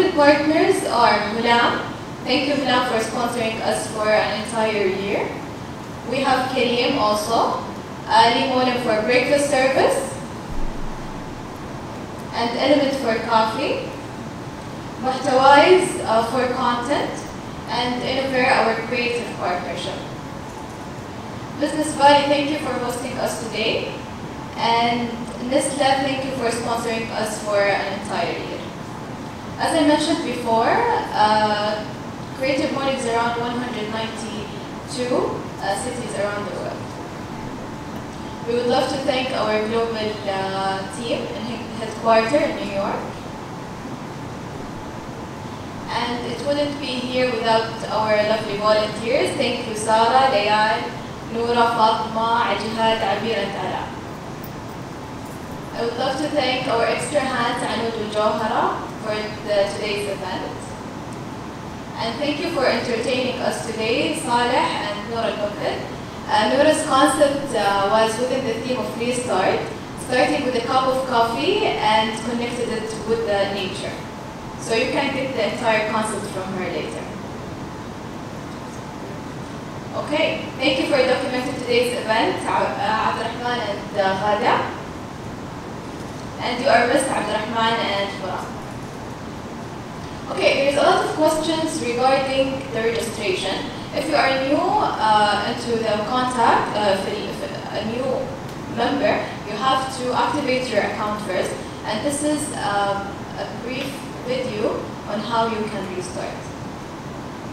our partners are Mulam. Thank you, Mulam, for sponsoring us for an entire year. We have Kareem also, Ali Monem for breakfast service, and Element for coffee, Mahtawais uh, for content, and Innover, our creative partnership. Business Valley, thank you for hosting us today, and Nestle, thank you for sponsoring us for an entire year. As I mentioned before, uh, Creative Mornings around 192 uh, cities around the world. We would love to thank our global uh, team in he- headquarters in New York. And it wouldn't be here without our lovely volunteers. Thank you, Sarah, Layal, Noura, Fatma, Ajihad, Abir, and Ala. I would love to thank our extra hands, Anud and Johara, for the, today's event. And thank you for entertaining us today, Saleh and Noura Nukid. Uh, concept uh, was within the theme of restart, starting with a cup of coffee and connected it with the nature. So you can get the entire concept from her later. Okay, thank you for documenting today's event, uh, Abdurrahman and uh, Ghada. And you are missed, Abdurrahman and Farah. Okay, there's a lot of questions regarding the registration. If you are new uh, into the contact, uh, if, a new member, you have to activate your account first. And this is um, a brief video on how you can restart.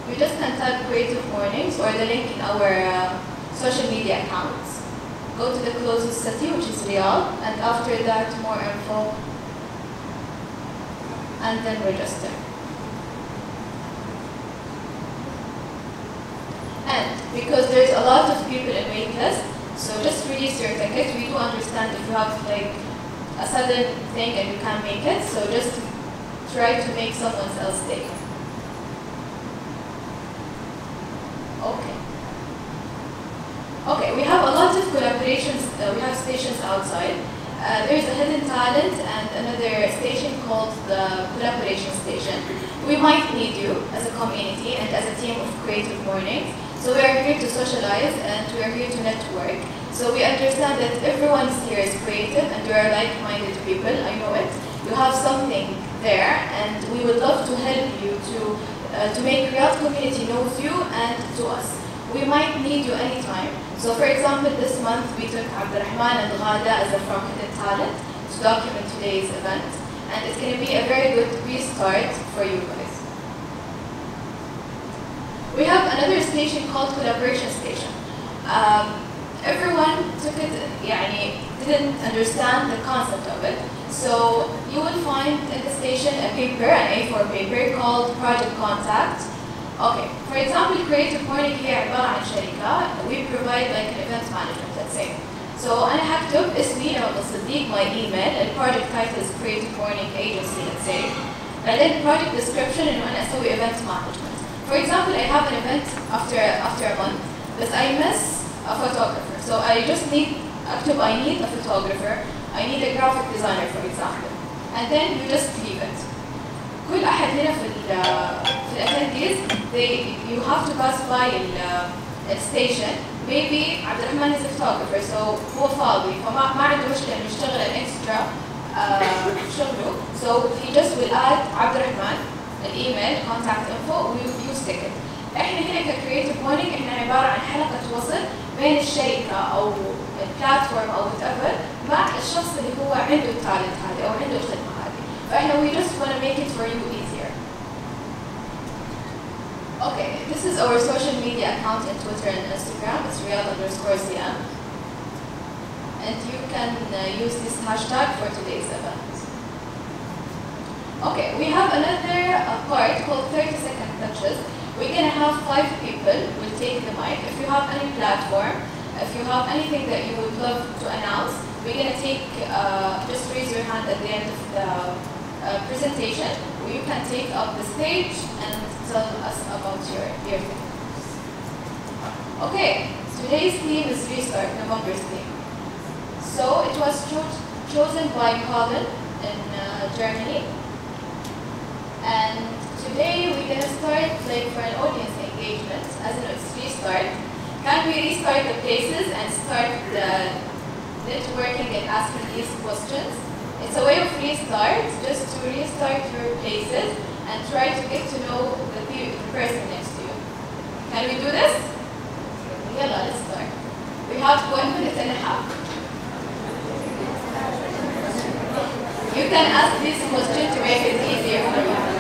You just can type Creative Mornings or the link in our uh, social media accounts. Go to the closest city, which is Riyadh, and after that, more info, and then register. And because there's a lot of people in wait so just release your ticket. We do understand if you have like a sudden thing and you can't make it, so just try to make someone else day. Okay. Okay, we have a lot of collaborations. Uh, we have stations outside. Uh, there's a hidden talent and another station called the collaboration station. We might need you as a community and as a team of creative mornings. So we are here to socialize and we are here to network. So we understand that everyone here is creative and we are like-minded people. I know it. You have something there, and we would love to help you to uh, to make Riyadh community knows you and to us. We might need you anytime. So for example, this month we took Abdurrahman and Ghada as a from Talent to document today's event. And it's going to be a very good restart for you guys. We have another station called Collaboration Station. Um, everyone took it, يعني, didn't understand the concept of it. So you will find in the station a paper, an A4 paper called Project Contact. Okay, for example, Creative Morning here عبارة عن شركة we provide like an event management, let's say. So أنا هكتب اسمي عبد الصديق my email البروجكت title is Creative Morning Agency, let's say. بعدين project description إنه أنا أسوي event management. For example, I have an event after after a month, but I miss a photographer. So I just need أكتب I need a photographer. I need a graphic designer, for example. And then you just leave it. كل احد هنا في ال في الاتنديز they you have to pass by ال الستيشن maybe عبد الرحمن is a photographer so هو فاضي فما ما عنده مشكله انه يشتغل الاكسترا uh, شغله so he just will add عبد الرحمن الايميل contact info ويو stick it احنا هنا ككريتيف مونينج احنا عباره عن حلقه وصل بين الشركه او البلاتفورم او وات ايفر مع الشخص اللي هو عنده التالنت هذه او عنده الخدمه هذه فاحنا we just want to make it for you easier Okay, this is our social media account in Twitter and Instagram. It's Riyadh underscore CM. And you can uh, use this hashtag for today's event. Okay, we have another uh, part called 30 second touches. We're gonna have five people will take the mic. If you have any platform, if you have anything that you would love to announce, we're gonna take, uh, just raise your hand at the end of the uh, presentation. You can take up the stage and tell us about your, your thing. Okay, today's theme is Restart, November's theme. So it was cho- chosen by Colin in uh, Germany. And today we're gonna start like for an audience engagement, as it's restart. Can we restart the places and start the networking and asking these questions? It's a way of restart, just to restart your places and try to get to know the, the person next to you. Can we do this? Yalla, let's start. We have one minute and a half. You can ask this question to make it easier for you.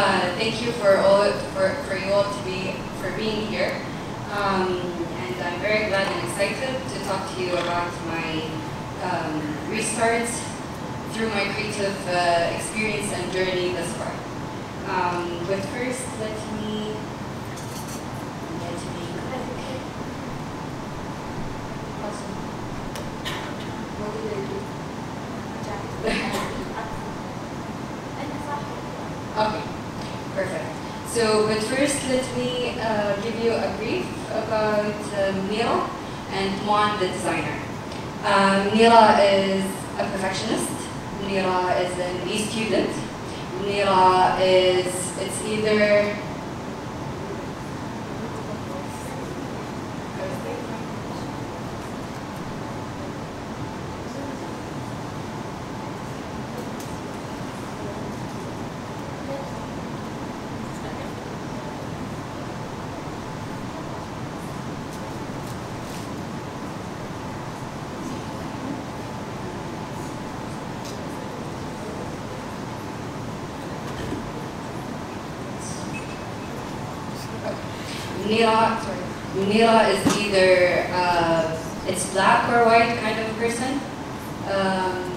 Uh, thank you for all for, for you all to be for being here, um, and I'm very glad and excited to talk to you about my um, restarts through my creative uh, experience and journey thus far. Um, but first, let me let me What did I do? Okay, perfect. So, but first let me uh, give you a brief about uh, and Juan, the designer. Um, is a perfectionist. Mira is an E student. Mira is, it's either Nira, Nira is either uh, it's black or white kind of person. Um.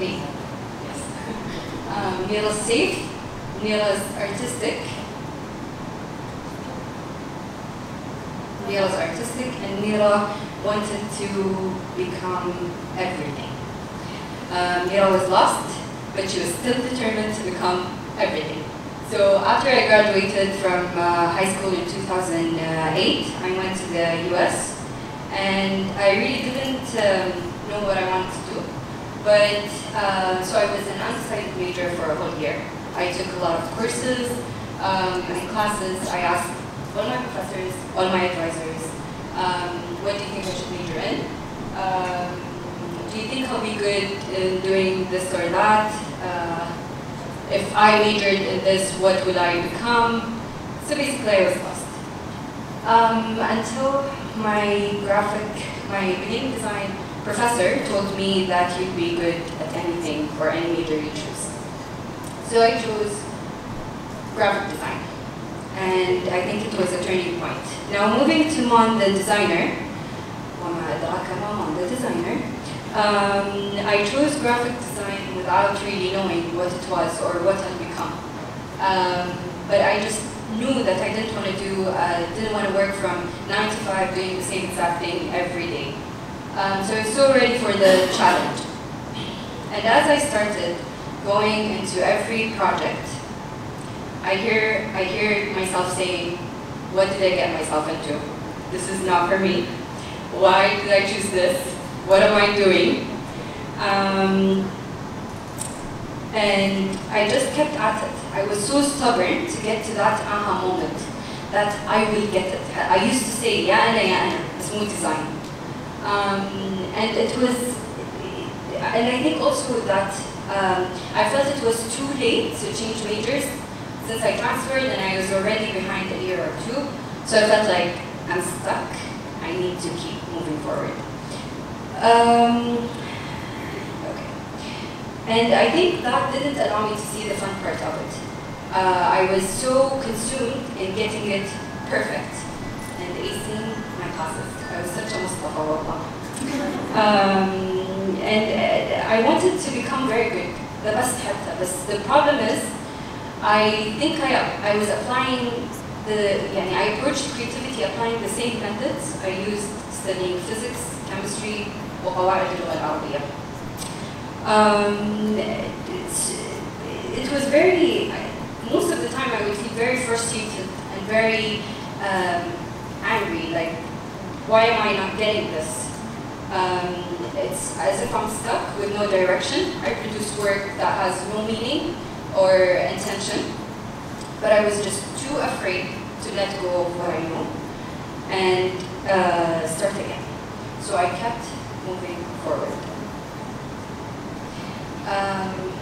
Yes. Um, Nira's safe. Nira's artistic. Nira's artistic, and Nira wanted to become everything. Um, Nira was lost, but she was still determined to become everything. So after I graduated from uh, high school in 2008, I went to the US, and I really didn't um, know what I wanted to do. But uh, so I was an undecided major for a whole year. I took a lot of courses um, and classes. I asked all my professors, all my advisors, um, what do you think I should major in? Um, do you think I'll be good in doing this or that? Uh, if I majored in this, what would I become? So basically, I was lost. Um, until my graphic, my beginning design professor told me that you'd be good at anything or any major you choose. So I chose graphic design and I think it was a turning point. Now moving to Mon the designer, uh, Mon the designer, um, I chose graphic design without really knowing what it was or what I'd become. Um, but I just knew that I didn't want to do, uh, didn't want to work from 9 to 5 doing the same exact thing every day. Um, so I was so ready for the challenge. And as I started going into every project, I hear, I hear myself saying, what did I get myself into? This is not for me. Why did I choose this? What am I doing? Um, and I just kept at it. I was so stubborn to get to that aha moment that I will get it. I used to say, ya ana, ya ana, smooth design. Um, and it was, and I think also that um, I felt it was too late to change majors since I transferred and I was already behind a year or two. So I felt like I'm stuck. I need to keep moving forward. Um, okay. And I think that didn't allow me to see the fun part of it. Uh, I was so consumed in getting it perfect and acing my classes. I was such a Mustafa wallah. Um, and uh, I wanted to become very good, the best حتى. But the problem is, I think I, I was applying the, يعني I approached creativity applying the same methods I used studying physics, chemistry, وقواعد اللغة العربية. Um, was very, I- most of the time I would feel very frustrated and very um, angry, like, why am I not getting this? Um, it's as if I'm stuck with no direction. I produce work that has no meaning or intention, but I was just too afraid to let go of what I know and uh, start again. So I kept moving forward. Um,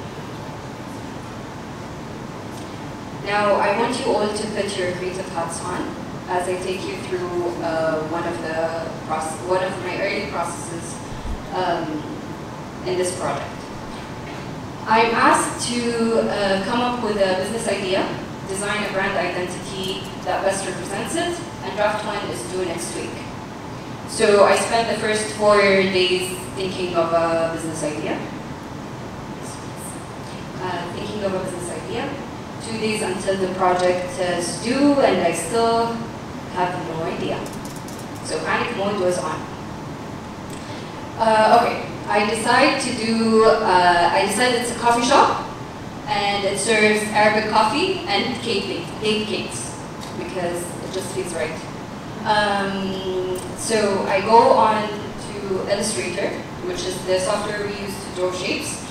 now I want you all to put your creative hats on as I take you through uh, one of the one of my early processes um, in this project. I'm asked to uh, come up with a business idea, design a brand identity that best represents it, and draft one is due next week. So I spent the first four days thinking of a business idea. Uh, thinking of a business idea. Two days until the project is due, and I still have no idea. So panic mode was on. Uh, okay, I decide to do, uh, I decided it's a coffee shop and it serves Arabic coffee and cake, cake cakes because it just feels right. Um, so I go on to Illustrator, which is the software we use to draw shapes.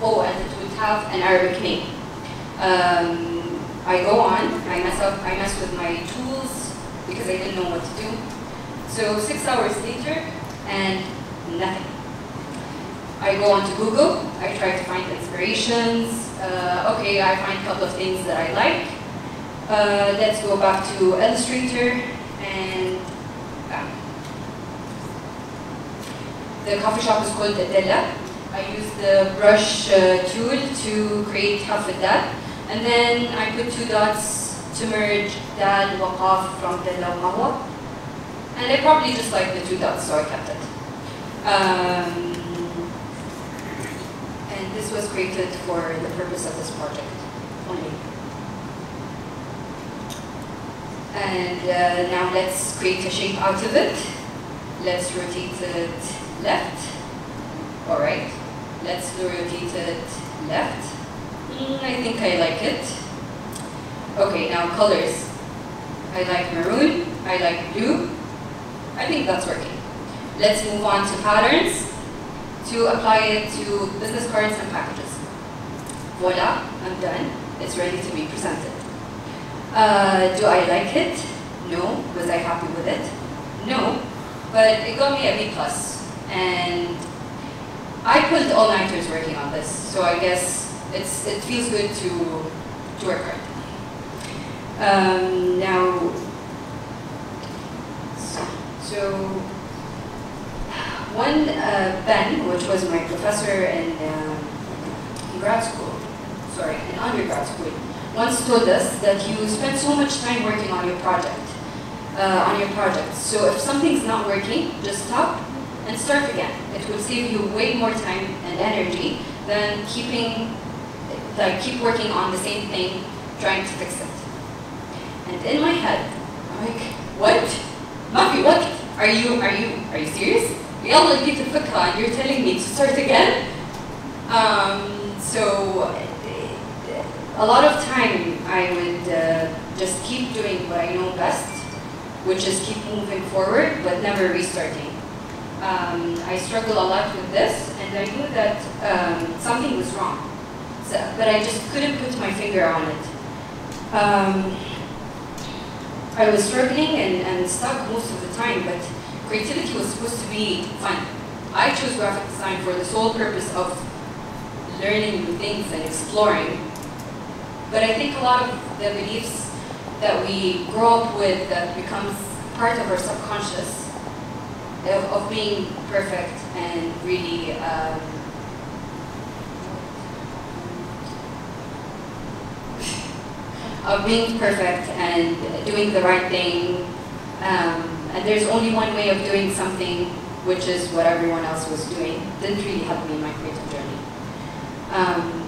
Oh, and it would have an Arabic name. Um, I go on, I mess up, I mess with my tools because I didn't know what to do. So six hours later, and nothing. I go onto Google, I try to find inspirations. Uh, okay, I find a couple of things that I like. Uh, let's go back to Illustrator and. The coffee shop is called Della. I use the brush uh, tool to create half of that. And then I put two dots to merge dal wa qaf from Della wa Qahwa. And I probably just like the two dots, so I kept it. Um, this was created for the purpose of this project only. And uh, now let's create a shape out of it. Let's rotate it left All right. Let's rotate it left. Mm, I think I like it. Okay, now colors. I like maroon, I like blue. I think that's working. Let's move on to patterns to apply it to business cards and packages. Voila, I'm done. It's ready to be presented. Uh, do I like it? No. Was I happy with it? No. But it got me a B plus, and I pulled all nighters working on this. So I guess it's it feels good to to work hard. Um, now, so one uh, Ben, which was my professor in, uh, in grad school, sorry, in undergrad school, once told us that you spend so much time working on your project, uh, on your project. So if something's not working, just stop and start again. It will save you way more time and energy than keeping, like keep working on the same thing, trying to fix it. And in my head, I'm like, what? Mafi, what? Are you, are you, are you serious? يلا جيت الفكرة and you're telling me to start again? Um, so a lot of time I would uh, just keep doing what I know best, which is keep moving forward but never restarting. Um, I struggle a lot with this and I knew that um, something was wrong, so, but I just couldn't put my finger on it. Um, I was struggling and, and stuck most of the time, but creativity was supposed to be fun. I chose graphic design for the sole purpose of learning new things and exploring. But I think a lot of the beliefs that we grow up with that becomes part of our subconscious of, of being perfect and really um, of being perfect and doing the right thing. Um, and there's only one way of doing something, which is what everyone else was doing. Didn't really help me in my creative journey. Um.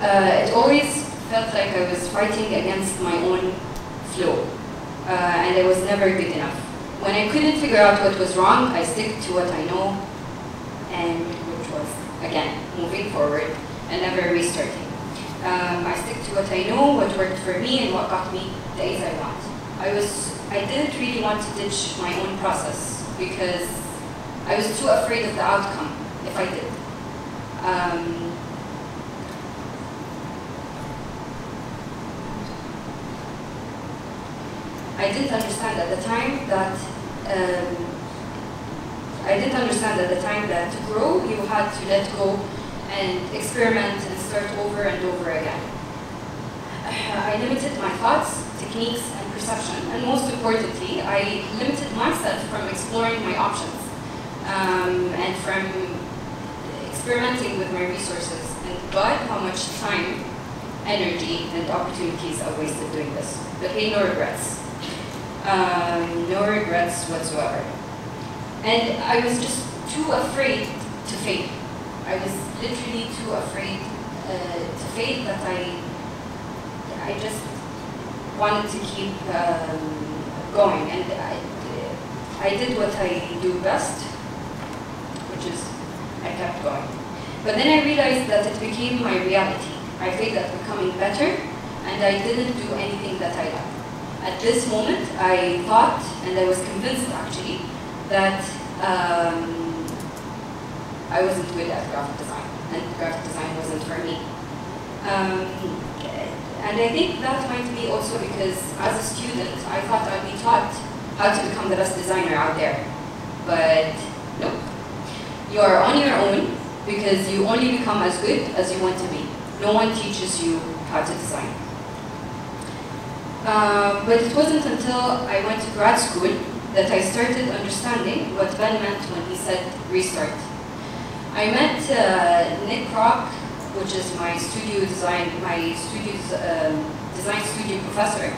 Uh, it always felt like I was fighting against my own flow, uh, and I was never good enough. When I couldn't figure out what was wrong, I stick to what I know, and which was, again, moving forward and never restarting. Um, I stick to what I know, what worked for me, and what got me the A's I want. I was, I didn't really want to ditch my own process because I was too afraid of the outcome if I did. Um, I didn't understand at the time that um, I didn't understand at the time that to grow you had to let go and experiment and start over and over again. I limited my thoughts, techniques, and perception, and most importantly, I limited myself from exploring my options um, and from experimenting with my resources. And God, how much time, energy, and opportunities I wasted doing this. But no regrets. Um, no regrets whatsoever. And I was just too afraid to fail. I was literally too afraid uh, to fail that I, I just wanted to keep um, going. And I, I did what I do best, which is I kept going. But then I realized that it became my reality. I failed at becoming better, and I didn't do anything that I liked. At this moment, I thought, and I was convinced actually, that um, I wasn't good at graphic design, and graphic design wasn't for me. Um, and I think that might be also because as a student, I thought I'd be taught how to become the best designer out there. But nope. You are on your own because you only become as good as you want to be. No one teaches you how to design. Uh, but it wasn't until I went to grad school that I started understanding what Ben meant when he said restart. I met uh, Nick Kroc, which is my studio design, my studio's um, design studio professor.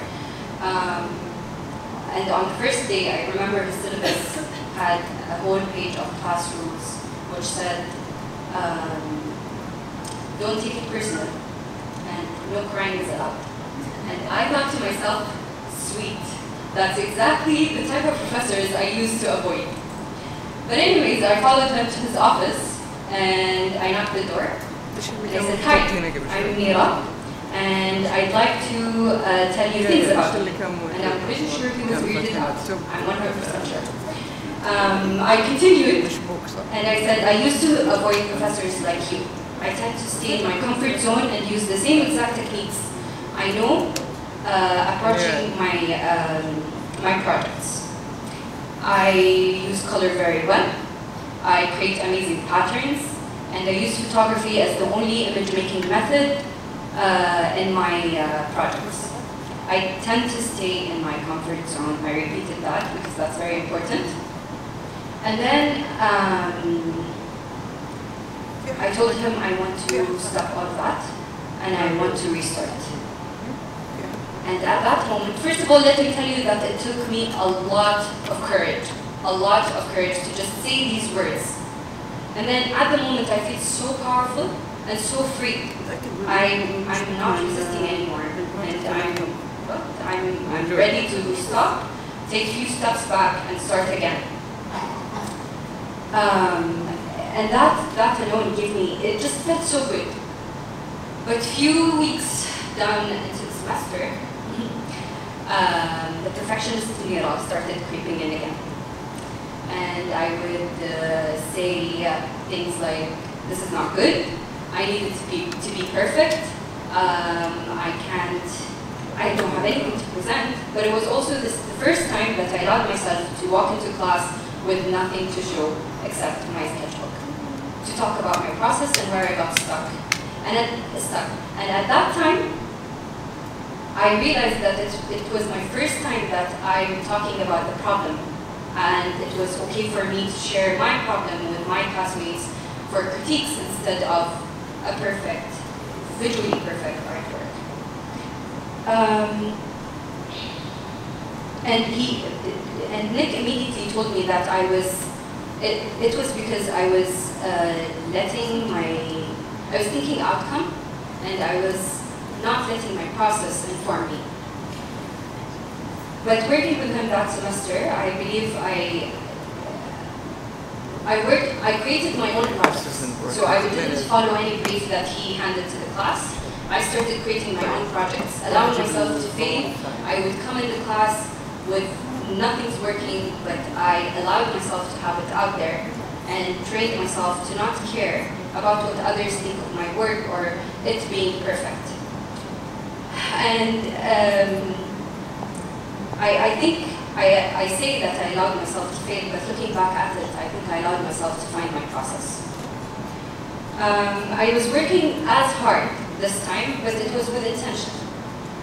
Um, and on the first day, I remember his syllabus had a whole page of class rules, which said, um, don't take it personal, and no crying is allowed. And I thought to myself, sweet, that's exactly the type of professors I used to avoid. But anyways, I followed him to his office, and I knocked the door. And I said, hi, I'm Mira, and I'd like to uh, tell you things about me. And I'm pretty sure he was weirded out. I'm 100% sure. Um, I continued, and I said, I used to avoid professors like you. I tend to stay in my comfort zone and use the same exact techniques I know uh, approaching my, um, my projects. I use color very well. I create amazing patterns, and I use photography as the only image-making method uh, in my uh, projects. I tend to stay in my comfort zone. I repeated that because that's very important. And then um, I told him I want to stop all of that and I want to restart. And at that moment, first of all, let me tell you that it took me a lot of courage, a lot of courage to just say these words. And then at the moment, I feel so powerful and so free. I'm, I'm not resisting anymore. And I'm, I'm, I'm ready to stop, take a few steps back, and start again. Um, and that, that alone gave me, it just felt so good. But few weeks down into the semester, um, the perfectionist Mira started creeping in again. And I would uh, say uh, things like, this is not good, I need it to be, to be perfect, um, I can't, I don't have anything to present, but it was also this, the first time that I allowed myself to walk into class with nothing to show except my sketchbook, to talk about my process and where I got stuck. And at, stuck. And at that time, I realized that it, it was my first time that I'm talking about the problem. And it was okay for me to share my problem with my classmates for critiques instead of a perfect, visually perfect artwork. Um, and he, and Nick immediately told me that I was, it, it was because I was uh, letting my, I was thinking outcome, and I was not letting my process inform me. But working with him that semester, I believe I I worked, I created my own process. So I didn't follow any brief that he handed to the class. I started creating my own projects, allowing myself to fail. I would come into class with nothing's working, but I allowed myself to have it out there and trained myself to not care about what others think of my work or it being perfect. And um, I, I think I, I say that I allowed myself to fail, but looking back at it, I think I allowed myself to find my process. Um, I was working as hard this time, but it was with intention.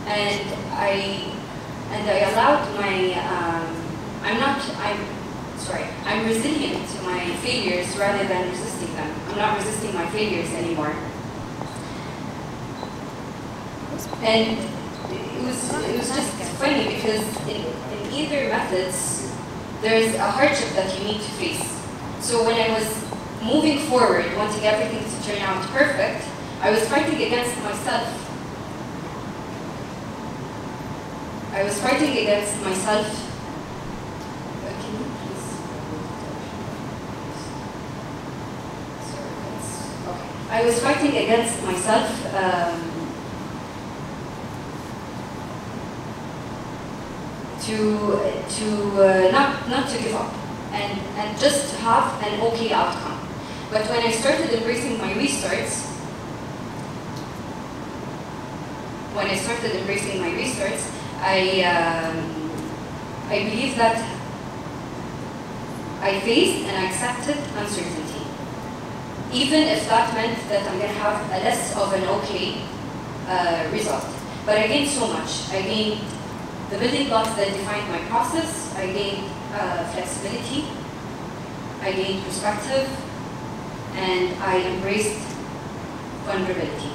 And I, and I allowed my, um, I'm not, I'm, sorry, I'm resilient to my failures rather than resisting them. I'm not resisting my failures anymore. And it was, it was just funny because in, in either methods, there's a hardship that you need to face. So when I was moving forward, wanting everything to turn out perfect, I was fighting against myself. I was fighting against myself. Uh, Can you please? Sorry, okay. I was fighting against myself. Um, to to uh, not not to give up and and just have an okay outcome. But when I started embracing my restarts, when I started embracing my restarts, I um, I believe that I faced and I accepted uncertainty, even if that meant that I'm going to have a less of an okay uh, result. But I gained so much. I gained the building blocks that defined my process. I gained uh, flexibility. I gained perspective. And I embraced vulnerability.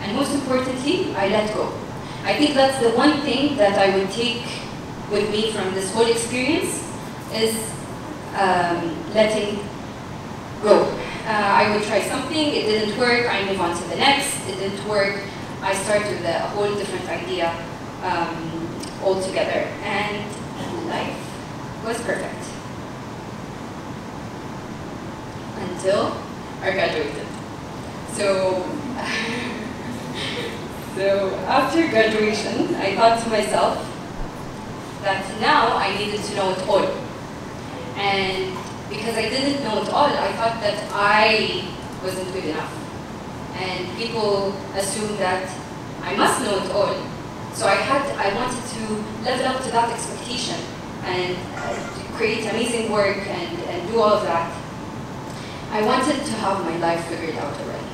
And most importantly, I let go. I think that's the one thing that I would take with me from this whole experience is um, letting go. Uh, I would try something, it didn't work, I move on to the next, it didn't work, I start with a whole different idea um, altogether, and life was perfect. Until I graduated. So, so after graduation, I thought to myself that now I needed to know it all. And because I didn't know it all, I thought that I wasn't good enough. And people assume that I must know it all. So I had, I wanted to level up to that expectation and uh, create amazing work and, and do all of that. I wanted to have my life figured out already.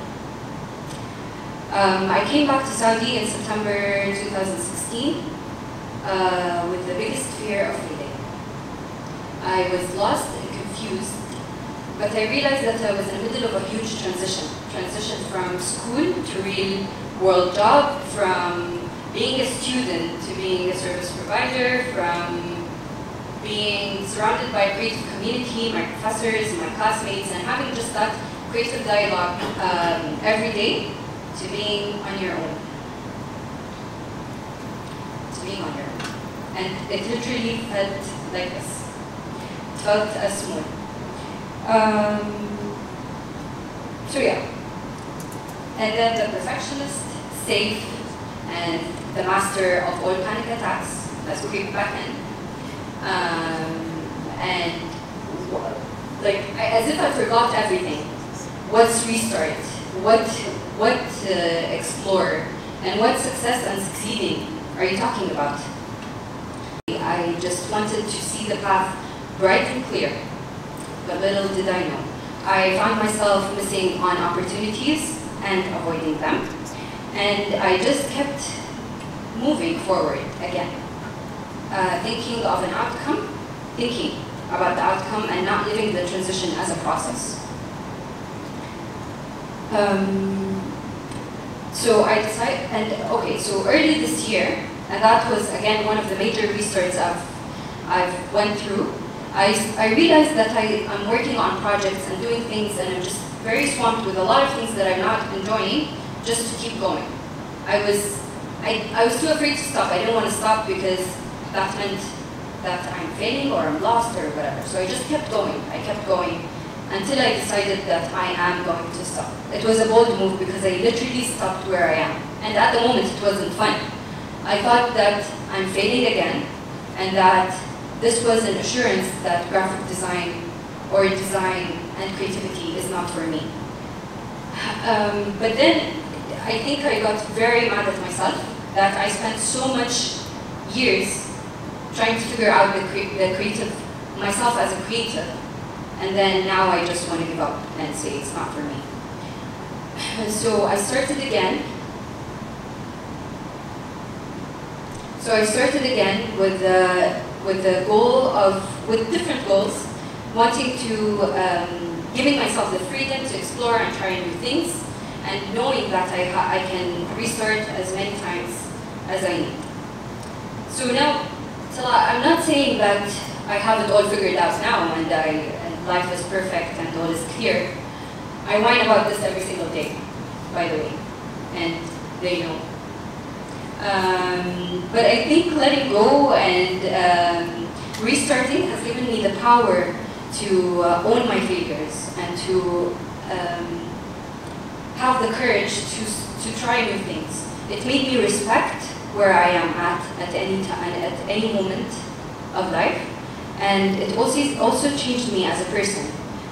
Um, I came back to Saudi in September 2016 uh, with the biggest fear of failing. I was lost and confused, but I realized that I was in the middle of a huge transition. Transition from school to real world job, from being a student to being a service provider, from being surrounded by a creative community, my professors, my classmates, and having just that creative dialogue um, every day to being on your own. To being on your own. And it literally felt like this. It felt as small. Um, so yeah. And then the perfectionist, safe, and the master of all panic attacks, let's creep back in. Um, and like as if I forgot everything. What's restart? What what uh, explore? And what success and succeeding are you talking about? I just wanted to see the path bright and clear, but little did I know. I found myself missing on opportunities and avoiding them, and I just kept moving forward again uh, thinking of an outcome, thinking about the outcome and not living the transition as a process. Um, so I decided, and okay, so early this year, and that was again one of the major restarts I've, I've went through, I, I realized that I, I'm working on projects and doing things and I'm just very swamped with a lot of things that I'm not enjoying just to keep going. I was I, I was too afraid to stop. I didn't want to stop because that meant that I'm failing or I'm lost or whatever. So I just kept going. I kept going until I decided that I am going to stop. It was a bold move because I literally stopped where I am. And at the moment, it wasn't fun. I thought that I'm failing again and that this was an assurance that graphic design or design and creativity is not for me. Um, but then I think I got very mad at myself that I spent so much years trying to figure out the, cre the creative, myself as a creative, and then now I just want to give up and say it's not for me. So I started again. So I started again with the, with the goal of, with different goals, wanting to, um, giving myself the freedom to explore and try new things, and knowing that I, I can restart as many times as I need. So now, I'm not saying that I have it all figured out now and, I, and life is perfect and all is clear. I whine about this every single day, by the way, and they know. Um, but I think letting go and um, restarting has given me the power to uh, own my failures and to um, have the courage to, to try new things. It made me respect where I am at at any time, at any moment of life. And it also, also changed me as a person.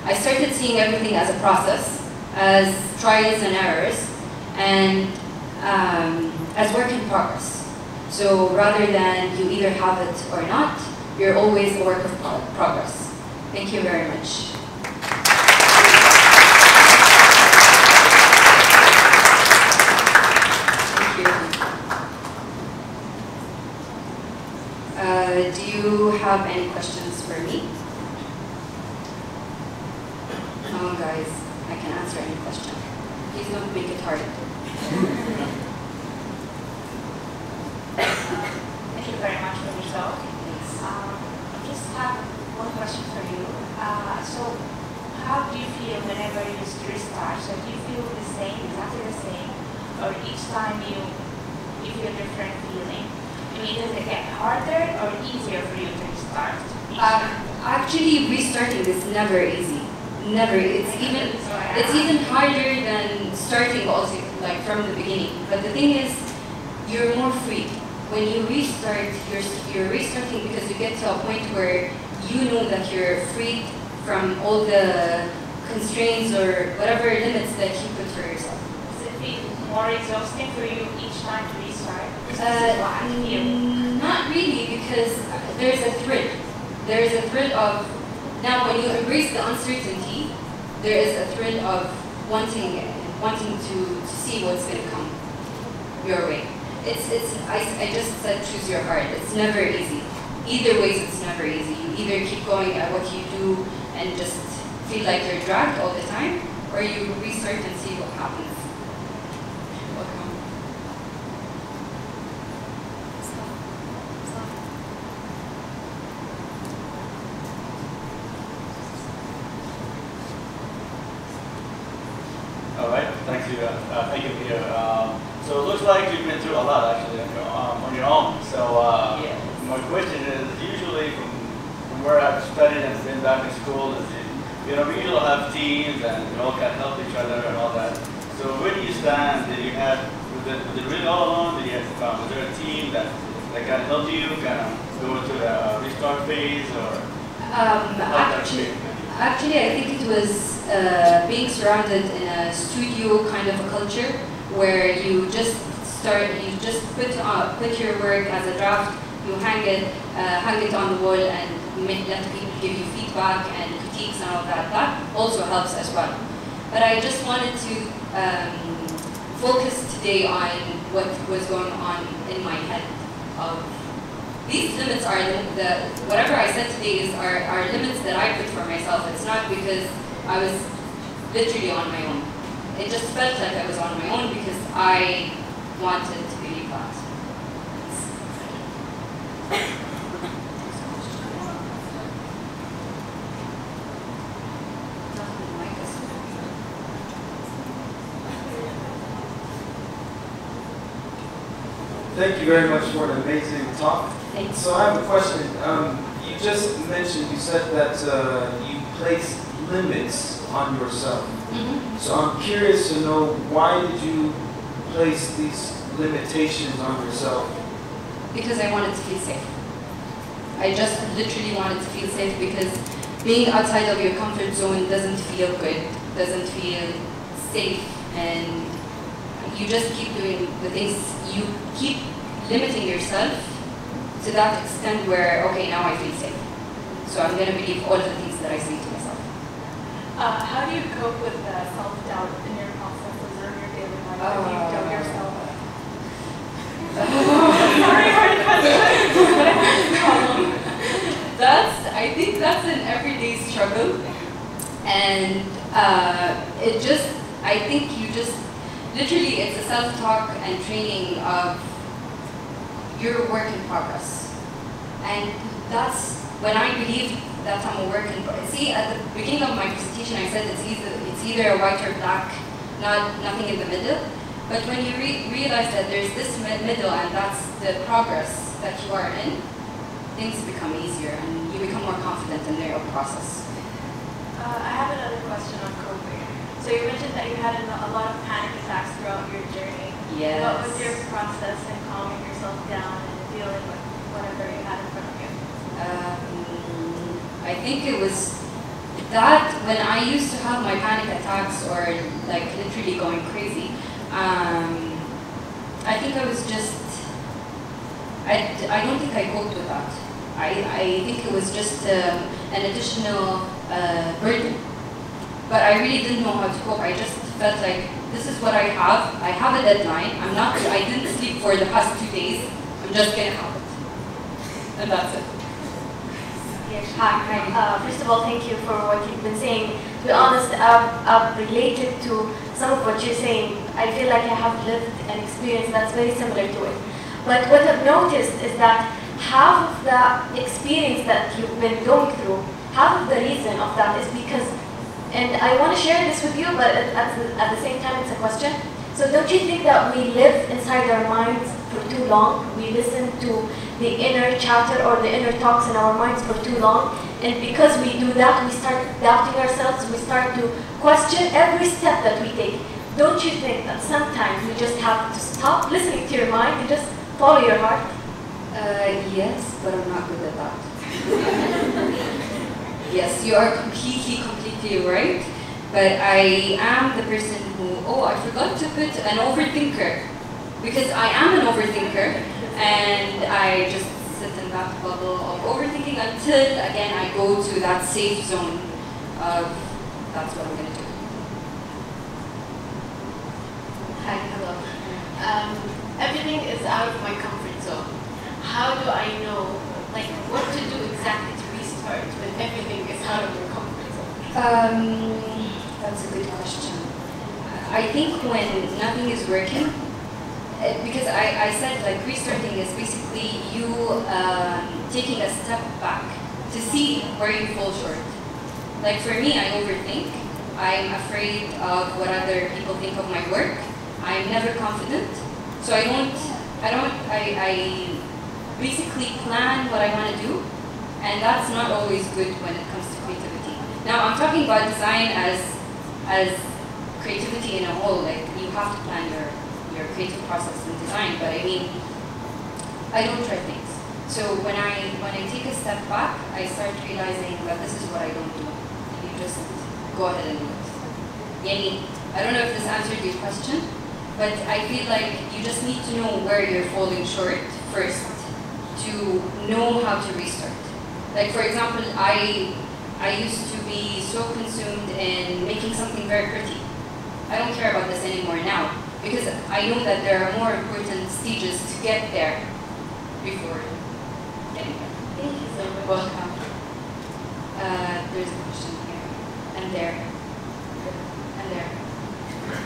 I started seeing everything as a process, as trials and errors, and um, as work in progress. So rather than you either have it or not, you're always a work of progress. Thank you very much. do you have any questions for me? Come on, guys. I can answer any question. Please don't make it hard. Thank you very much for your talk. Um, I just have one question for you. Uh, so, how do you feel whenever you restart? So, do you feel the same, exactly the same, or each time you you feel a different feeling? I mean, does it get harder or easier for you to restart? Um, actually, restarting is never easy. Never. It's even it's even harder than starting also like from the beginning. But the thing is, you're more free when you restart. You're you're restarting because you get to a point where you know that you're freed from all the constraints or whatever limits that you put for yourself. Does it feel more exhausting for you each time to uh, not really, because there's a thrill. There's a thrill of, now when you embrace the uncertainty, there is a thrill of wanting wanting to, to see what's going to come your way. It's, it's, I, I just said choose your heart. It's never easy. Either ways, it's never easy. You either keep going at what you do and just feel like you're dragged all the time, or you restart and see what happens. to uh, thank you here. Um, so it looks like you've been through a lot actually on your, um, on your own. So uh, yes. my question is, usually from, from where I've studied and been back in school, is you know we usually have teams and we all kind of help each other and all that. So where do you stand? Did you have was it, was it really all alone? Did you have um, was there a team that that kind of helped you kind of go into the restart phase or? Um, actually, actually, I think it was uh, being surrounded in a studio kind of a culture where you just start, you just put uh, put your work as a draft, you hang it, uh, hang it on the wall, and let people give you feedback and critiques and all that. That also helps as well. But I just wanted to um, focus today on what was going on in my head. Of these limits are the whatever I said today is are, are limits that I put for myself. It's not because I was literally on my own. It just felt like I was on my own because I wanted to believe that. Thank you very much for an amazing talk. Thanks. So I have a question. Um, you just mentioned, you said that uh, you place limits on yourself. Mhm. So I'm curious to know why did you place these limitations on yourself? Because I wanted to feel safe. I just literally wanted to feel safe because being outside of your comfort zone doesn't feel good, doesn't feel safe, and you just keep doing the things, you keep limiting yourself to that extent where, okay, now I feel safe. So I'm gonna believe all the things that I to myself. Uh, how do you cope with the self-doubt in your processes or in your daily life? How do you doubt yourself? Sorry, hard question. that's I think that's an everyday struggle, and uh, it just I think you just literally it's a self-talk and training of your work in progress, and that's when I believe that I'm a work in progress. See, at the beginning of my presentation, I said it's either it's either a white or black, not nothing in the middle. But when you re- realize that there's this mid- middle and that's the progress that you are in, things become easier and you become more confident in your process. Uh, I have another question on coping. So you mentioned that you had a a lot of panic attacks throughout your journey. Yes. What was your process in calming yourself down and dealing with whatever you had in front of you? Um, I think it was that when I used to have my panic attacks or like literally going crazy, um, I think I was just, I, I don't think I coped with that. I, I think it was just um, an additional uh, burden. But I really didn't know how to cope. I just felt like this is what I have. I have a deadline. I'm not. I didn't sleep for the past two days. I'm just gonna have it, and that's it. Hi. Uh, first of all, thank you for what you've been saying. To be honest, I've, I've related to some of what you're saying. I feel like I have lived an experience that's very similar to it. But what I've noticed is that half of the experience that you've been going through, half of the reason of that is because, and I want to share this with you, but at, at, the, at the same time it's a question. So don't you think that we live inside our minds for too long? We listen to the inner chatter or the inner talks in our minds for too long. And because we do that, we start doubting ourselves. We start to question every step that we take. Don't you think that sometimes we just have to stop listening to your mind and just follow your heart? Uh, yes, but I'm not good at that. yes, you are completely, completely right. But I am the person who, oh, I forgot to put an overthinker. Because I am an overthinker, and I just sit in that bubble of overthinking until, again, I go to that safe zone of that's what I'm going to do. Hi, hello. Um, everything is out of my comfort zone. How do I know, like, what to do exactly to restart when everything is out of your comfort zone? Um, that's a good question. I think when nothing is working, because I, I said like restarting is basically you um, taking a step back to see where you fall short. Like for me, I overthink. I'm afraid of what other people think of my work. I'm never confident. So I don't, I don't, I, I basically plan what I want to do. And that's not always good when it comes to creativity. Now I'm talking about design as, as creativity in a whole. Like you have to plan your, your creative process in design. But I mean, I don't try things. So when I when I take a step back, I start realizing that this is what I don't do. And you just go ahead and do it. Yani, I don't know if this answered your question, but I feel like you just need to know where you're falling short first to know how to restart. Like for example, I I used to be so consumed in making something very pretty. I don't care about this anymore now because I know that there are more important stages to get there before getting there. Thank you so much. Welcome. Uh, there's a question here and there and there.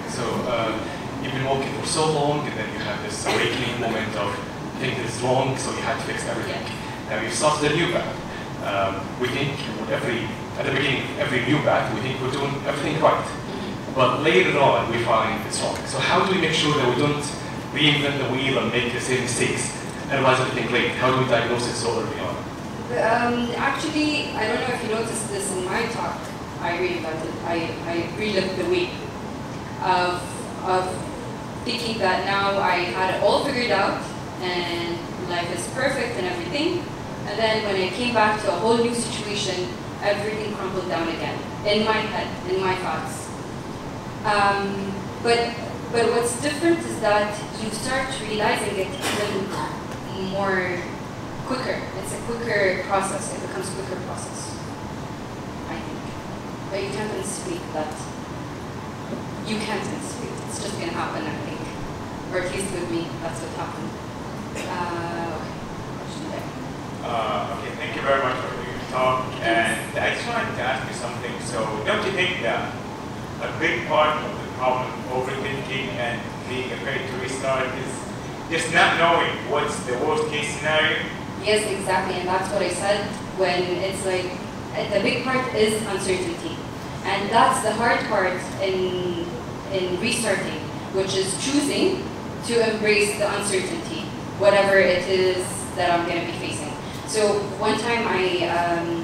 So uh, you've been walking for so long, and then you have this awakening moment of things is wrong, so you had to fix everything. Now you've started a new path. Um, we think every at the beginning every new path we think we're doing everything right, but later on we find it's wrong. So how do we make sure that we don't reinvent the wheel and make the same mistakes, analyze everything late? How do we diagnose it so early on? Um, actually, I don't know if you noticed this in my talk. I reinvented, I, I relived the week of, of thinking that now I had it all figured out and life is perfect and everything. And then when I came back to a whole new situation, everything crumbled down again in my head, in my thoughts. Um, but but what's different is that you start realizing it even more quicker. It's a quicker process. It becomes a quicker process. I think. But you can't anticipate that. You can't anticipate. It's just gonna happen, I think. Or at least with me, that's what happened. Uh, okay. Question there. Uh, okay, thank you very much for your talk. And I just wanted to ask you something. So, don't you think that a big part of the problem, overthinking and being afraid to restart, is just not knowing what's the worst case scenario? Yes, exactly, and that's what I said when it's like uh, the big part is uncertainty, and that's the hard part in in restarting, which is choosing to embrace the uncertainty, whatever it is that I'm going to be facing. So one time I um,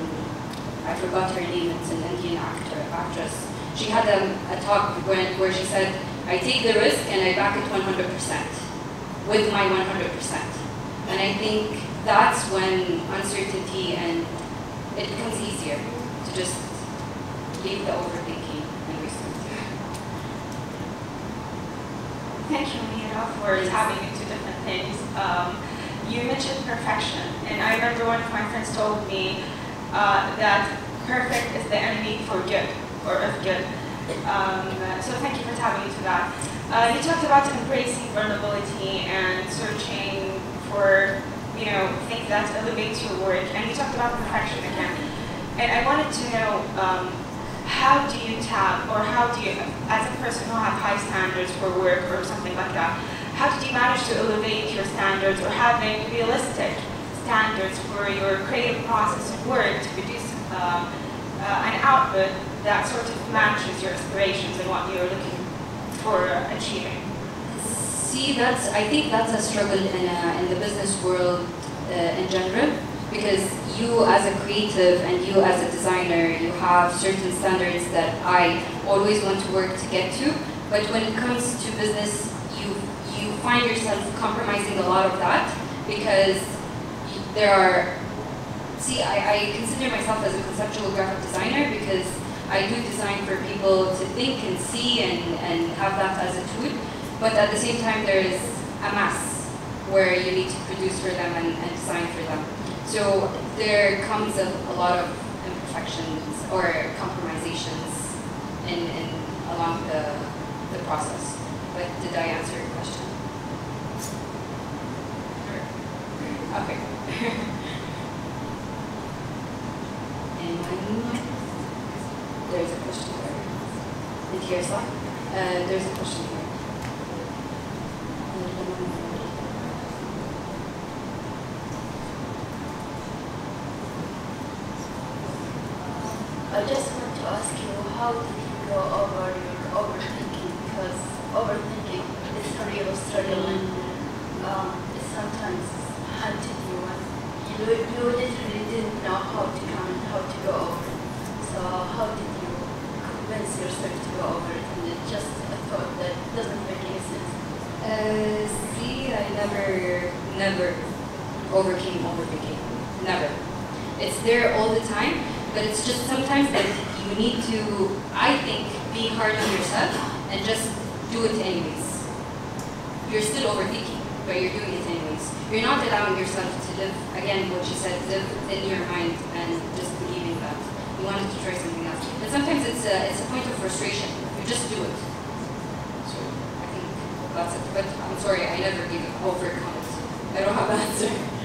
I forgot her name. It's an Indian actor actress. She had a, a talk when, where she said, "I take the risk and I back it 100 percent with my 100 percent." And I think that's when uncertainty and it becomes easier to just leave the overthinking and restart. Thank you, Mira, for tapping into different things. Um, you mentioned perfection, and I remember one of my friends told me uh, that perfect is the enemy for good, or good. Um, so thank you for tapping into that. Uh, you talked about embracing vulnerability and searching for, you know, things that elevate your work, and you talked about perfection again. And I wanted to know, um, how do you tap, or how do you, as a person who have high standards for work or something like that, how did you manage to elevate your standards or having realistic standards for your creative process of work to produce um, uh, an output that sort of matches your aspirations and what you're looking for achieving? See, that's I think that's a struggle in, a, in the business world uh, in general because you as a creative and you as a designer, you have certain standards that I always want to work to get to. But when it comes to business, you you find yourself compromising a lot of that because there are. See, I, I consider myself as a conceptual graphic designer because I do design for people to think and see and, and have that as a tool. But at the same time, there is a mass where you need to produce for them and, and design for them. So there comes a, a lot of imperfections or compromisations in, in along the, the process. But did I answer your question? Okay. Anyone? There's a question there. And here's one. Uh, there's a question here. I just want to ask you, how did you go over your overthinking? Because overthinking is a real struggle and um, it sometimes hunted you and you, you literally didn't know how to come and how to go over it. So how did you yourself to go over it? And it's just a thought that doesn't make any sense. Uh, see, I never, never overcame overthinking. Never. It's there all the time, but it's just sometimes that you need to, I think, be hard on yourself and just do it anyways. You're still overthinking, but you're doing it anyways. You're not allowing yourself to live, again, what she said, live in your mind and just believing that you wanted to try something. Sometimes it's a, it's a point of frustration. You just do it. So I think that's it. But I'm sorry, I never gave it overcome it. I don't have an answer.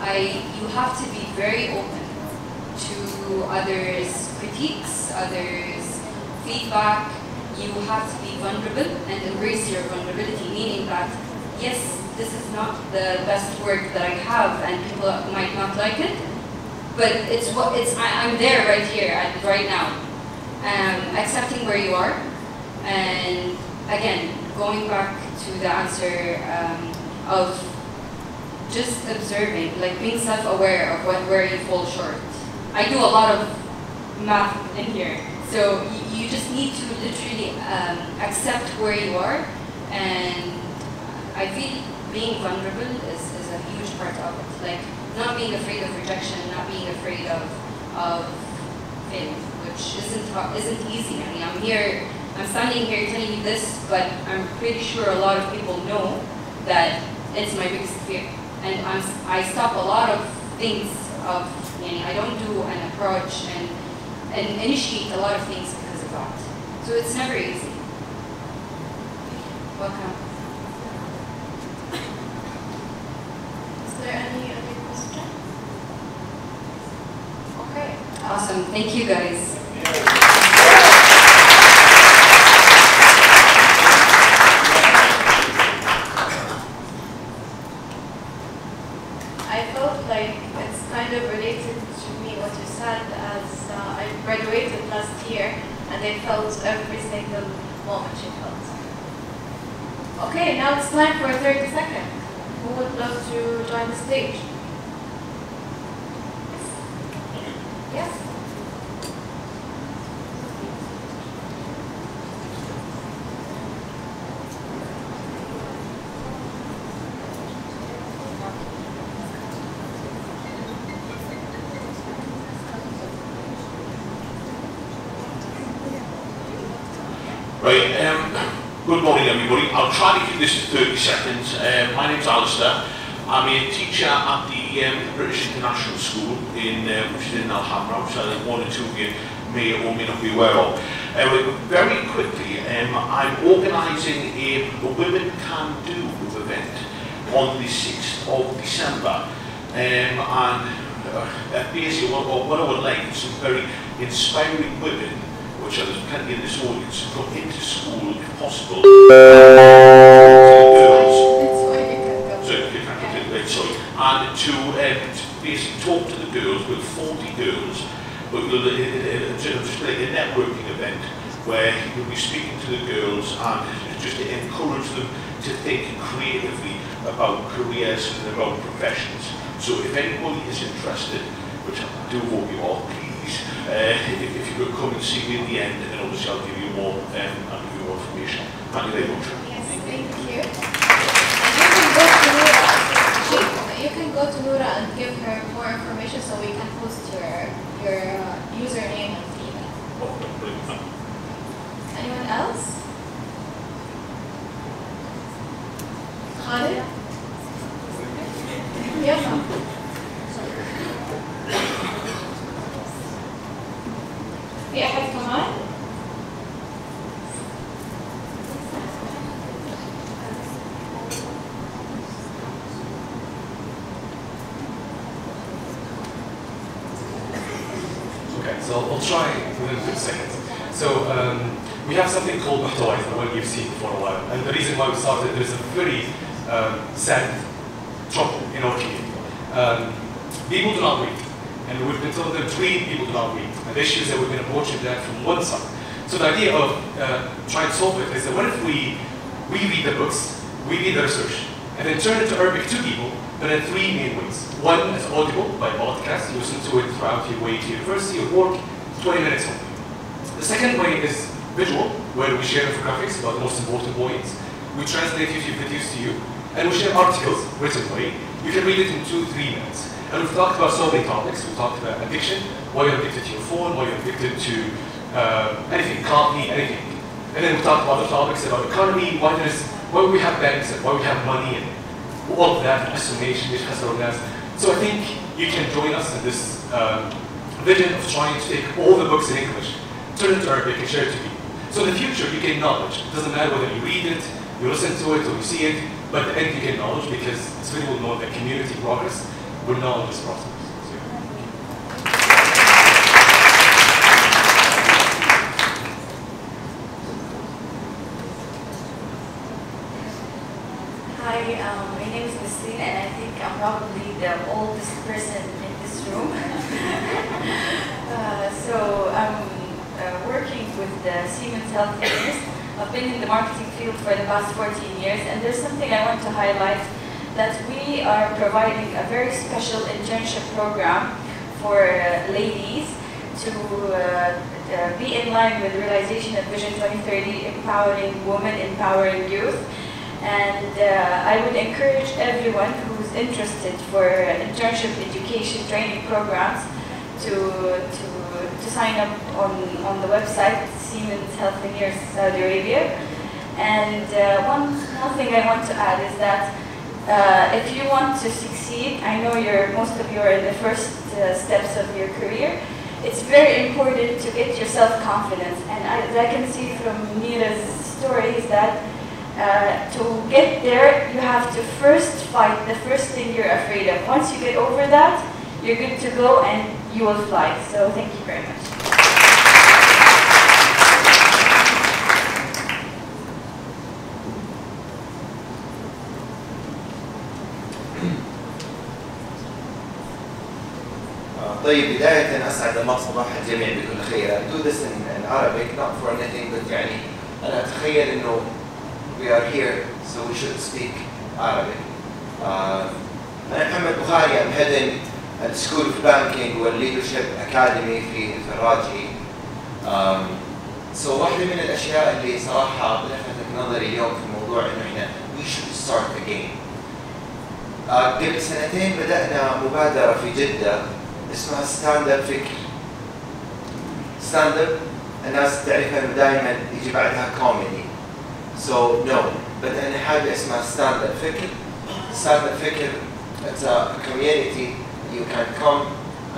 I, you have to be very open to others' critiques, others' feedback. You have to be vulnerable and embrace your vulnerability, meaning that yes, this is not the best work that I have, and people might not like it, but it's what it's. I, I'm there right here, at, right now, um, accepting where you are, and again, going back to the answer um, of just observing, like being self-aware of what, where you fall short. I do a lot of math in here, so you, you just need to literally um, accept where you are, and I feel being vulnerable is, is a huge part of it. Like not being afraid of rejection, not being afraid of of failing, which isn't isn't easy. I mean, I'm here, I'm standing here telling you this, but I'm pretty sure a lot of people know that it's my biggest fear, and I'm I stop a lot of things of. I don't do an approach and and initiate a lot of things because of that. So it's never easy. Welcome. Is there any other question? Okay. Awesome. Thank you guys. I felt like it's kind of related to me what you said as uh, I graduated last year and I felt every single moment you felt. Okay, now it's time for 30 seconds. Who would love to join the stage? Yes? Right, um, good morning everybody. I'll try to keep this to 30 seconds. Um, my name's Alistair. I'm a teacher at the um, British International School, in, uh, which is in Al Hamra, which I think one or two of you may or may not be aware of. Uh, very quickly, um, I'm organising a, a Women Can Do event on the 6th of December. Um, and uh, basically what, what I would like is some very inspiring women there's plenty in this audience, to come into school if possible. can and to, um, to basically talk to the girls, with 40 girls, but we'll, uh, uh, just like a networking event where you'll be speaking to the girls and just to encourage them to think creatively about careers and about professions. So if anybody is interested, which I do hope you are, please, uh, if, if you could come and see me in the end, and obviously I'll give you more, um, I'll give you more information. Thank you very much. Yes, thank you. And you can go to Nura. You can go to Nura and give her more information so we can post your your uh, username and email. Oh. Anyone else? Khalid? So I'll try within 30 seconds. So um, we have something called Mahtawiz, the one you've seen for a while. And the reason why we started, there's a very um, sad trouble in our community. Um, people do not read. And we've been told that three people do not read. And the issue is that we've been approaching that from one side. So the idea of uh, trying to solve it is that what if we, we read the books, we read the research, and then turn it to Arabic to people, but in three main ways. One is audible by podcast, you listen to it throughout your way to university or work, 20 minutes home. The second way is visual, where we share infographics about the most important points. we translate YouTube videos to you, and we share articles written way. You can read it in two, three minutes. And we've talked about so many topics. We've talked about addiction, why you're addicted to your phone, why you're addicted to uh, anything, coffee, anything. And then we talked about other topics about economy, why there's, why we have banks and why we have money and all of that, estimation, which has So I think you can join us in this uh, vision of trying to take all the books in English, turn it to Arabic and share it to people. So in the future, you gain knowledge. It doesn't matter whether you read it, you listen to it, or you see it, but at the end you gain knowledge because it's very well known that community progress will knowledge is prosperous. Hi, um, my name is Christine, and I think I'm probably the oldest person in this room. uh, so I'm uh, working with the Siemens Healthineers. I've been in the marketing field for the past 14 years, and there's something I want to highlight that we are providing a very special internship program for uh, ladies to uh, uh, be in line with realization of Vision 2030, empowering women, empowering youth. And uh, I would encourage everyone interested for internship education training programs to, to, to sign up on, on the website, Siemens Healthineers Saudi Arabia. And uh, one more thing I want to add is that uh, if you want to succeed, I know you're, most of you are in the first uh, steps of your career, it's very important to get your self-confidence. And I, as I can see from Mira's stories that uh, to get there, you have to first fight the first thing you're afraid of. Once you get over that, you're good to go and you will fly. So thank you very much. طيب بداية أسعد الله صباح الجميع بكل خير. I do this in, in Arabic not for anything but يعني أنا أتخيل إنه we are here so we should speak Arabic. Uh, أنا محمد بخاري I'm heading the School of Banking والليدرشيب Academy في في الراجي. Um, so واحدة من الأشياء اللي صراحة لفتت نظري اليوم في الموضوع إنه إحنا we should start again. Uh, قبل سنتين بدأنا مبادرة في جدة اسمها ستاند اب فكر ستاند اب الناس تعرفها انه دائما يجي بعدها كوميدي سو نو بدأنا حاجة اسمها ستاند فكر ستاند فكر it's a community. You can come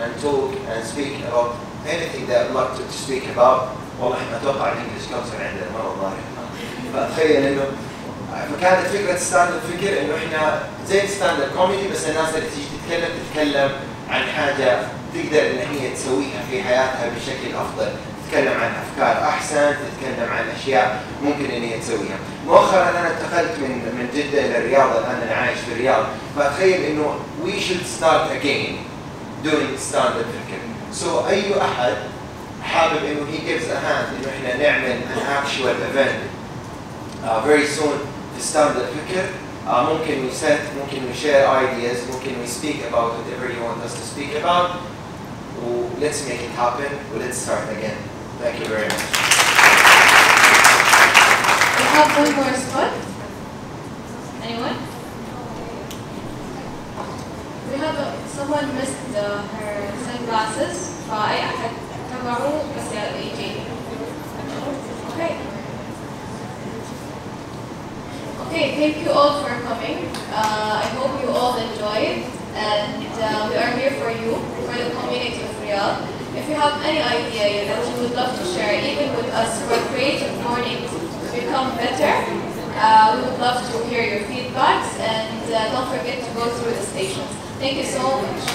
and talk and speak about anything that I'd like to speak about. والله إحنا أتوقع الانجلش كونسل عندنا مره ظاهر فتخيل إنه فكانت فكرة ستاند فكر إنه إحنا زي ستاند كوميدي بس الناس اللي تيجي تتكلم تتكلم عن حاجة تقدر إن هي تسويها في حياتها بشكل أفضل، تتكلم عن أفكار أحسن تتكلم عن أشياء ممكن ان هي تسويها مؤخرا أنا انتقلت من من جدة إلى الرياض الآن أنا عايش في الرياض. فأتخيل إنه وي شود ستارت اجين دوينج ستاند اب سو أي أحد حابب إنه هي جيفز ا هاند إنه إحنا نعمل ان اكشوال ايفنت فيري سون في ستاند اب Uh, ممكن we set, ممكن we share ideas, ممكن we speak about whatever you want us to speak about. Well, let's make it happen, well, let's start again. Thank you very much. We have one more spot. Anyone? We have a, someone missed the, her sunglasses. فأي أحد تبعه بس يجي. Okay. Okay, thank you all for coming. Uh, I hope you all enjoyed, and uh, we are here for you, for the community of Riyadh. If you have any idea that you would love to share, even with us, for creative morning to become better, uh, we would love to hear your feedbacks, and uh, don't forget to go through the stations. Thank you so much.